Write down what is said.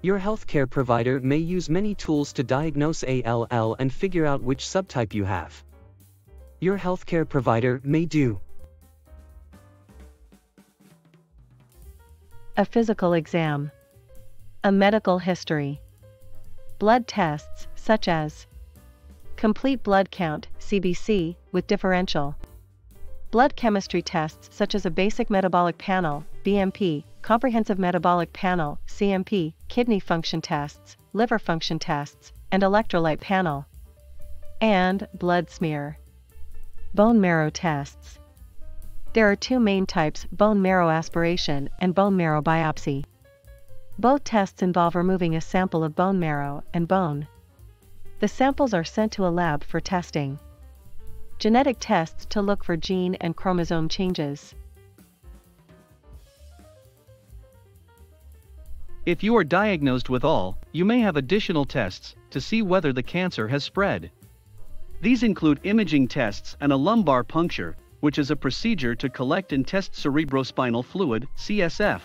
Your healthcare provider may use many tools to diagnose ALL and figure out which subtype you have. Your healthcare provider may do. A physical exam, a medical history, blood tests such as complete blood count CBC with differential, blood chemistry tests such as a basic metabolic panel BMP, comprehensive metabolic panel CMP, kidney function tests, liver function tests, and electrolyte panel, and blood smear. Bone marrow tests. There are two main types bone marrow aspiration and bone marrow biopsy. Both tests involve removing a sample of bone marrow and bone. The samples are sent to a lab for testing. Genetic tests to look for gene and chromosome changes. If you are diagnosed with ALL, you may have additional tests to see whether the cancer has spread. These include imaging tests and a lumbar puncture, which is a procedure to collect and test cerebrospinal fluid, CSF.